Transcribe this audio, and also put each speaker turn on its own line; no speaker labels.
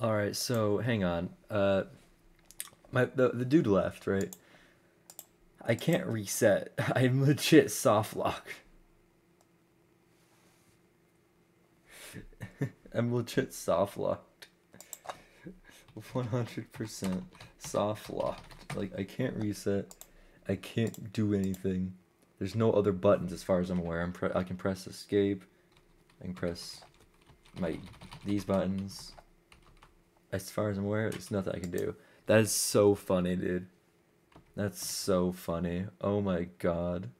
All right, so hang on. Uh, my the the dude left, right? I can't reset. I'm legit soft locked. I'm legit soft locked. 100% soft locked. Like I can't reset. I can't do anything. There's no other buttons as far as I'm aware. I'm I can press escape. I can press my these buttons. As far as I'm aware, there's nothing I can do. That is so funny, dude. That's so funny. Oh my god.